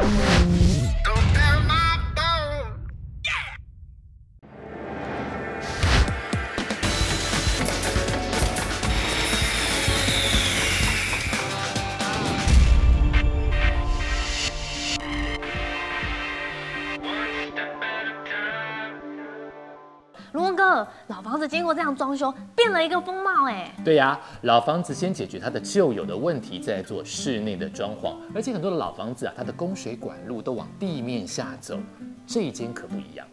Go! 经过这样装修，变了一个风貌哎。对呀，老房子先解决它的旧有的问题，再做室内的装潢。而且很多的老房子啊，它的供水管路都往地面下走，这一间可不一样。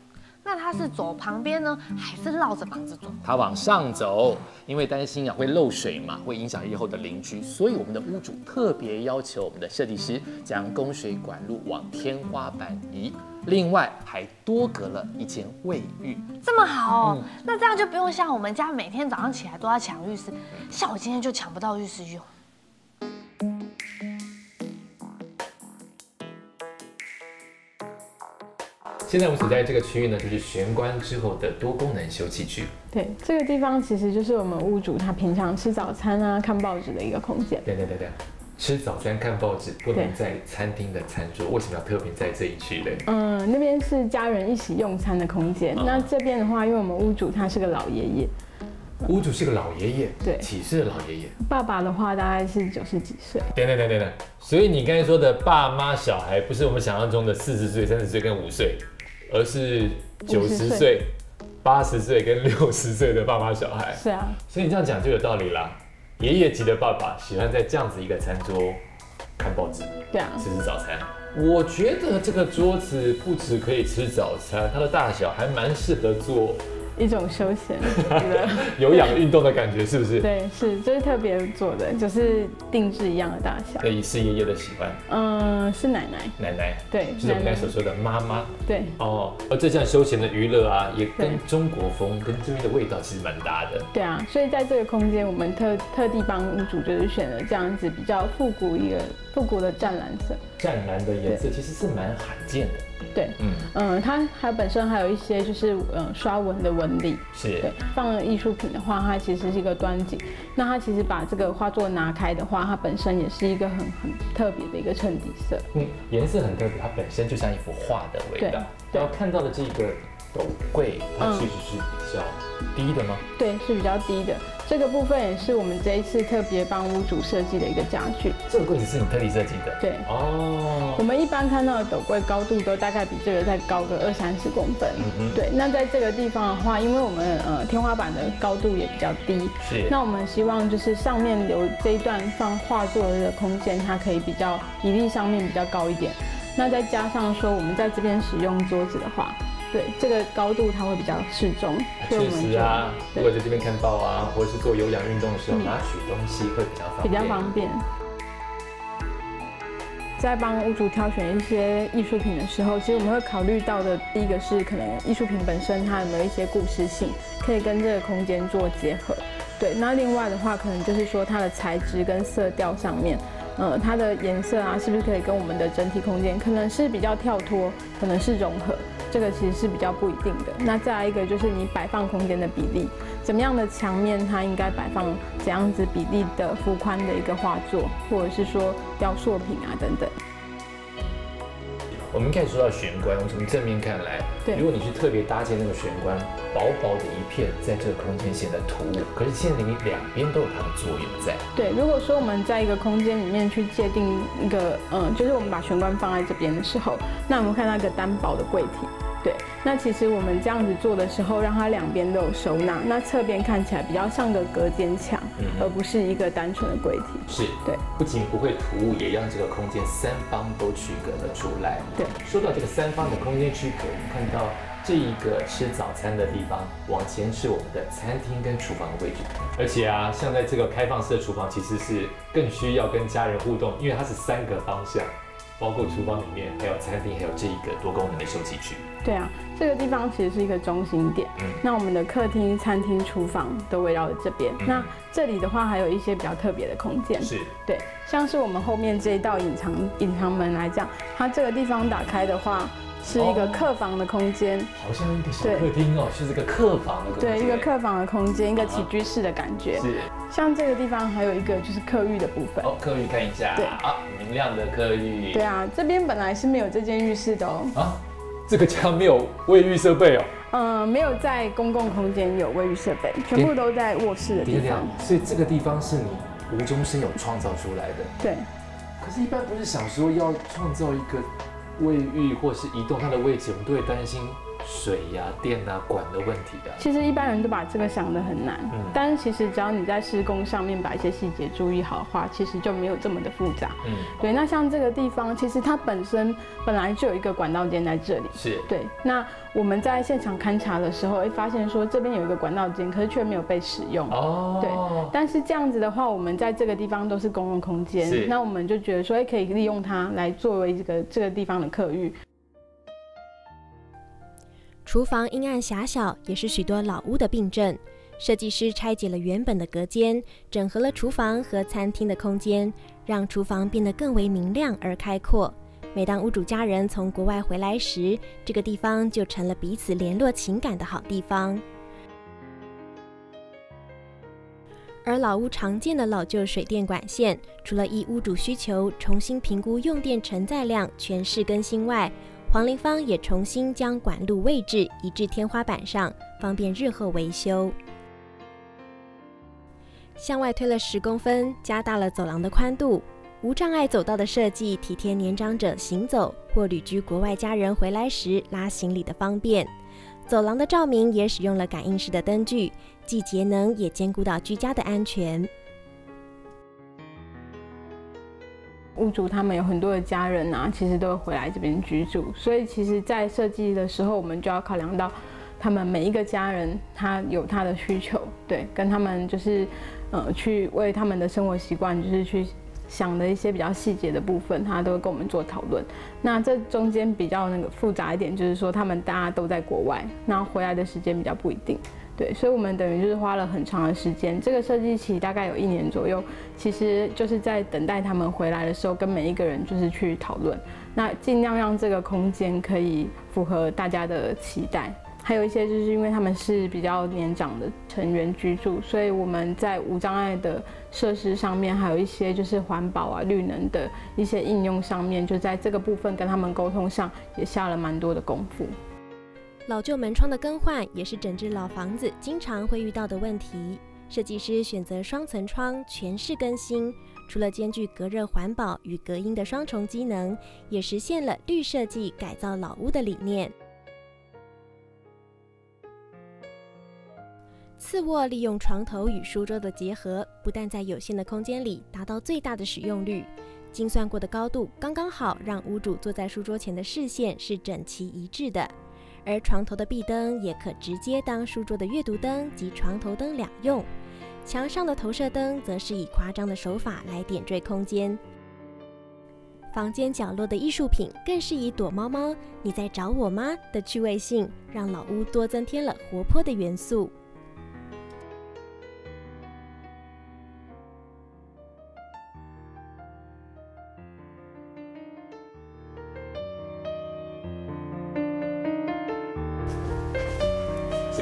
那它是走旁边呢，还是绕着房子走？它往上走，因为担心啊会漏水嘛，会影响日后的邻居，所以我们的屋主特别要求我们的设计师将供水管路往天花板移。另外还多隔了一间卫浴，这么好哦，那这样就不用像我们家每天早上起来都要抢浴室，像我今天就抢不到浴室用。现在我们所在这个区域呢，就是玄关之后的多功能休憩区。对，这个地方其实就是我们屋主他平常吃早餐啊、看报纸的一个空间。对对对对。吃早餐看报纸不能在餐厅的餐桌，为什么要特别在这一区嘞？嗯，那边是家人一起用餐的空间。那这边的话，因为我们屋主他是个老爷爷，屋主是个老爷爷，对，几岁的老爷爷？爸爸的话大概是九十几岁。等等等等等，所以你刚才说的爸妈小孩，不是我们想象中的四十岁、三十岁跟五岁，而是九十岁、八十岁跟六十岁的爸妈小孩。是啊，所以你这样讲就有道理啦。爷爷级的爸爸喜欢在这样子一个餐桌看报纸，对啊，吃吃早餐。我觉得这个桌子不止可以吃早餐，它的大小还蛮适合做。一种休闲，有氧运动的感觉是不是？对，是，就是特别做的，就是定制一样的大小。所以是爷爷的喜欢。嗯，是奶奶。奶奶。对，就是我们刚才所说的妈妈。对。哦，而这项休闲的娱乐啊，也跟中国风、跟这边的味道其实蛮搭的。对啊，所以在这个空间，我们特特地帮屋主就是选了这样子比较复古一个复古的湛蓝色。湛蓝的颜色其实是蛮罕见的。对，嗯嗯，它还本身还有一些就是嗯刷纹的纹理，是对。放艺术品的话，它其实是一个端景。那它其实把这个画作拿开的话，它本身也是一个很很特别的一个衬底色。嗯，颜色很特别，它本身就像一幅画的味道。然后看到的这个斗柜，它其实是比较低的吗？对，是比较低的。这个部分也是我们这一次特别帮屋主设计的一个家具。这个柜子是你特地设计的？对。哦。我们一般看到的斗柜高度都大概比这个再高个二三十公分。嗯对。那在这个地方的话，因为我们呃天花板的高度也比较低，是。那我们希望就是上面留这一段放画作的空间，它可以比较比例上面比较高一点。那再加上说我们在这边使用桌子的话。对这个高度，它会比较适中。确实啊，如果在这边看报啊，或者是做有氧运动的时候，拿取东西会比较方便。比较方便。在帮屋主挑选一些艺术品的时候，其实我们会考虑到的第一个是，可能艺术品本身它有没有一些故事性，可以跟这个空间做结合。对，那另外的话，可能就是说它的材质跟色调上面，呃，它的颜色啊，是不是可以跟我们的整体空间，可能是比较跳脱，可能是融合。这个其实是比较不一定的。那再来一个就是你摆放空间的比例，怎么样的墙面它应该摆放怎样子比例的幅宽的一个画作，或者是说雕塑品啊等等。我们开始说到玄关，我们从正面看来，对，如果你去特别搭建那个玄关，薄薄的一片，在这个空间显得突兀。可是现在你两边都有它的作用在。对，如果说我们在一个空间里面去界定一个，嗯，就是我们把玄关放在这边的时候，那我们看到一个单薄的柜体。对，那其实我们这样子做的时候，让它两边都有收纳，那侧边看起来比较像个隔间墙，而不是一个单纯的柜体。是，对，不仅不会突兀，也让这个空间三方都区隔了出来。对，说到这个三方的空间区隔，我们看到这一个吃早餐的地方，往前是我们的餐厅跟厨房的位置，而且啊，像在这个开放式的厨房，其实是更需要跟家人互动，因为它是三个方向。包括厨房里面，还有餐厅，还有这一个多功能的休息区。对啊，这个地方其实是一个中心点。嗯，那我们的客厅、餐厅、厨房都围绕着这边。那这里的话，还有一些比较特别的空间。是，对，像是我们后面这一道隐藏隐藏门来讲，它这个地方打开的话。是一个客房的空间，好像一个小客厅哦，是这个客房的空间。对，一个客房的空间，一个起居室的感觉。是。像这个地方还有一个就是客浴的部分。哦，客浴看一下。对啊，明亮的客浴。对啊，这边本来是没有这间浴室的哦。啊，这个家没有卫浴设备哦。嗯，没有在公共空间有卫浴设备，全部都在卧室的地方。所以这个地方是你无中生有创造出来的。对。可是，一般不是想说要创造一个卫浴或是移动它的位置，我们都会担心。水呀、电啊、管的问题的，其实一般人都把这个想得很难，嗯，但是其实只要你在施工上面把一些细节注意好的话，其实就没有这么的复杂，嗯，对。那像这个地方，其实它本身本来就有一个管道间在这里，是对。那我们在现场勘察的时候，会发现说这边有一个管道间，可是却没有被使用，哦，对。但是这样子的话，我们在这个地方都是公共空间，那我们就觉得说，哎，可以利用它来作为这个这个地方的客浴。厨房阴暗狭小，也是许多老屋的病症。设计师拆解了原本的隔间，整合了厨房和餐厅的空间，让厨房变得更为明亮而开阔。每当屋主家人从国外回来时，这个地方就成了彼此联络情感的好地方。而老屋常见的老旧水电管线，除了依屋主需求重新评估用电承载量、全市更新外，黄林芳也重新将管路位置移至天花板上，方便日后维修。向外推了十公分，加大了走廊的宽度。无障碍走道的设计，体贴年长者行走或旅居国外家人回来时拉行李的方便。走廊的照明也使用了感应式的灯具，既节能也兼顾到居家的安全。屋主他们有很多的家人啊，其实都会回来这边居住，所以其实，在设计的时候，我们就要考量到他们每一个家人，他有他的需求，对，跟他们就是，呃，去为他们的生活习惯，就是去想的一些比较细节的部分，他都会跟我们做讨论。那这中间比较那个复杂一点，就是说他们大家都在国外，那回来的时间比较不一定。对，所以我们等于就是花了很长的时间，这个设计期大概有一年左右，其实就是在等待他们回来的时候，跟每一个人就是去讨论，那尽量让这个空间可以符合大家的期待。还有一些就是因为他们是比较年长的成员居住，所以我们在无障碍的设施上面，还有一些就是环保啊、绿能的一些应用上面，就在这个部分跟他们沟通上也下了蛮多的功夫。老旧门窗的更换也是整治老房子经常会遇到的问题。设计师选择双层窗，全室更新，除了兼具隔热、环保与隔音的双重机能，也实现了绿设计改造老屋的理念。次卧利用床头与书桌的结合，不但在有限的空间里达到最大的使用率，精算过的高度刚刚好，让屋主坐在书桌前的视线是整齐一致的。而床头的壁灯也可直接当书桌的阅读灯及床头灯两用，墙上的投射灯则是以夸张的手法来点缀空间。房间角落的艺术品更是以“躲猫猫，你在找我吗”的趣味性，让老屋多增添了活泼的元素。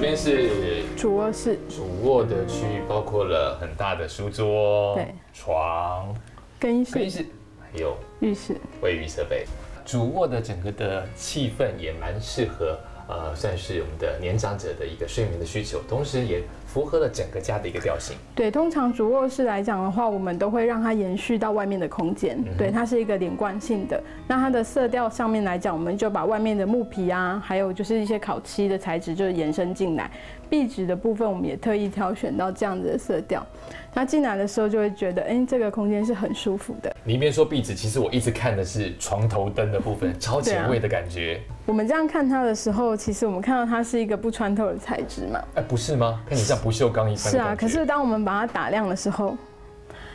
边是主卧室，主卧的区域包括了很大的书桌、对床、更衣室、更衣室，还有浴室、卫浴设备。主卧的整个的气氛也蛮适合，呃，算是我们的年长者的一个睡眠的需求，同时也。符合了整个家的一个调性。对，通常主卧室来讲的话，我们都会让它延续到外面的空间。对，它是一个连贯性的。那它的色调上面来讲，我们就把外面的木皮啊，还有就是一些烤漆的材质，就是延伸进来。壁纸的部分，我们也特意挑选到这样子的色调。那进来的时候就会觉得，哎，这个空间是很舒服的。你一边说壁纸，其实我一直看的是床头灯的部分，超前卫的感觉。我们这样看它的时候，其实我们看到它是一个不穿透的材质嘛？哎，不是吗？看你像不锈钢一般。是啊，可是当我们把它打亮的时候，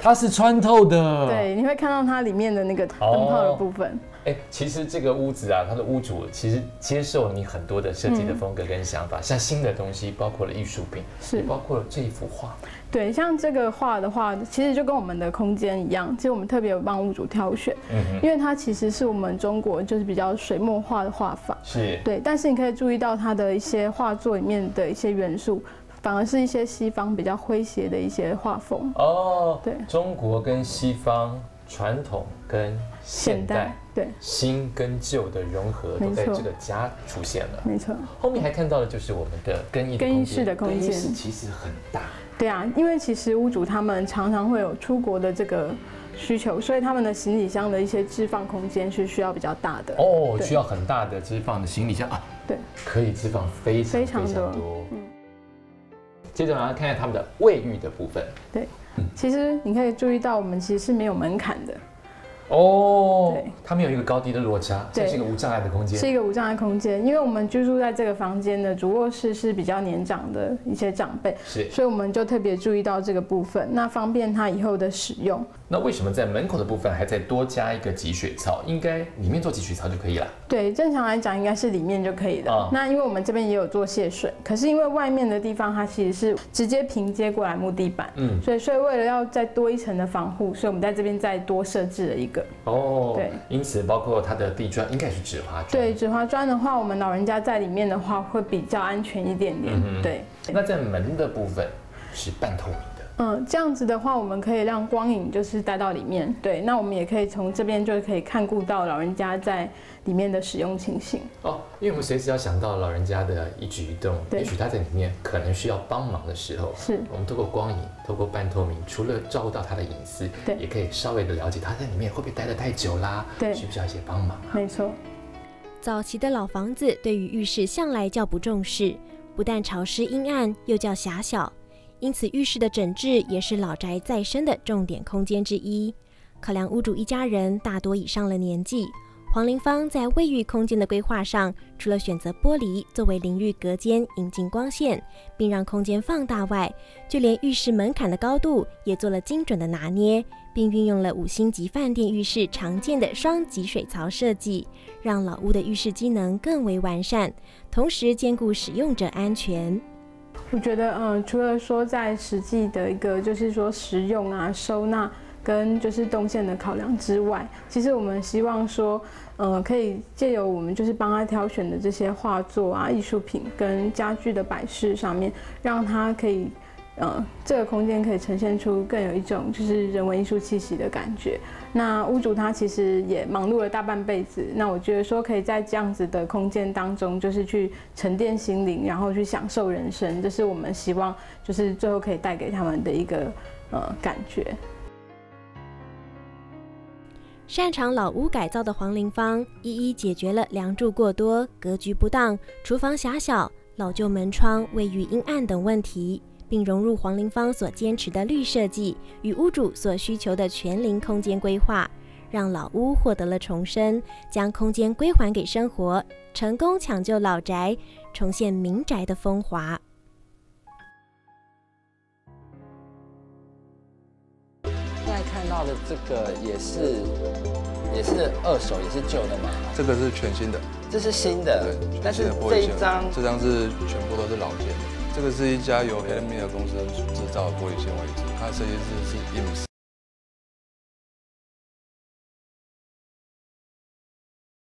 它是穿透的。，对，你会看到它里面的那个灯泡的部分。哎，其实这个屋子啊，它的屋主其实接受你很多的设计的风格跟想法，像新的东西，包括了艺术品，是也包括了这一幅画。对，像这个画的话，其实就跟我们的空间一样，其实我们特别有帮屋主挑选，嗯哼，因为它其实是我们中国就是比较水墨画的画法。是。对，但是你可以注意到它的一些画作里面的一些元素，反而是一些西方比较诙谐的一些画风。哦，对中国跟西方传统跟现代。对，新跟旧的融合都在这个家出现了。没错。后面还看到的就是我们的更衣的更衣室的空间更衣室其实很大。对啊，因为其实屋主他们常常会有出国的这个需求，所以他们的行李箱的一些置放空间是需要比较大的。哦，需要很大的置放的行李箱啊，对，可以置放非常非常多多。嗯接着我们来看一下他们的卫浴的部分。对其实你可以注意到，我们其实是没有门槛的，哦对，它们有一个高低的落差，这是一个无障碍的空间是。一个无障碍空间。因为我们居住在这个房间的主卧室是比较年长的一些长辈，是，所以我们就特别注意到这个部分，那方便他以后的使用。那为什么在门口的部分还再多加一个集水槽？应该里面做集水槽就可以了。对，正常来讲应该是里面就可以的。啊那因为我们这边也有做泄水，可是因为外面的地方它其实是直接平接过来木地板，嗯，所以所以为了要再多一层的防护，所以我们在这边再多设置了一个。哦，对，因此包括它的地砖应该是纸花砖。对，纸花砖的话，我们老人家在里面的话会比较安全一点点。嗯对，那在门的部分是半透明的。嗯，这样子的话，我们可以让光影就是带到里面。对，那我们也可以从这边就可以看顾到老人家在里面的使用情形。哦，因为我们随时要想到老人家的一举一动，对也许他在里面可能需要帮忙的时候，是我们透过光影，透过半透明，除了照顾到他的隐私，对也可以稍微的了解他在里面会不会待得太久啦，对需不需要一些帮忙啊？没错。早期的老房子对于浴室向来较不重视，不但潮湿阴暗，又较狭小，因此浴室的整治也是老宅再生的重点空间之一。考量屋主一家人大多已上了年纪，黄林芳在卫浴空间的规划上，除了选择玻璃作为淋浴隔间引进光线，并让空间放大外，就连浴室门槛的高度也做了精准的拿捏，并运用了五星级饭店浴室常见的双集水槽设计。让老屋的浴室机能更为完善，同时兼顾使用者安全。我觉得，嗯，除了说在实际的一个就是说实用啊、收纳跟就是动线的考量之外，其实我们希望说，呃，可以借由我们就是帮他挑选的这些画作啊、艺术品跟家具的摆饰上面，让他可以。呃，这个空间可以呈现出更有一种就是人文艺术气息的感觉。那屋主他其实也忙碌了大半辈子，那我觉得说可以在这样子的空间当中，就是去沉淀心灵，然后去享受人生，这是我们希望就是最后可以带给他们的一个呃感觉。擅长老屋改造的黄林芳，一一解决了梁柱过多、格局不当、厨房狭小、老旧门窗、卫浴阴暗等问题。并融入黄林芳所坚持的绿设计与屋主所需求的全龄空间规划，让老屋获得了重生，将空间归还给生活，成功抢救老宅，重现民宅的风华。现在看到的这个也是也是二手，也是旧的嘛，这个是全新的，这是新的对，，但是这一张这张是全部都是老件的。这个是一家由 h e l m i 的公司制造的玻璃纤维纸，它的设计师是 IMS。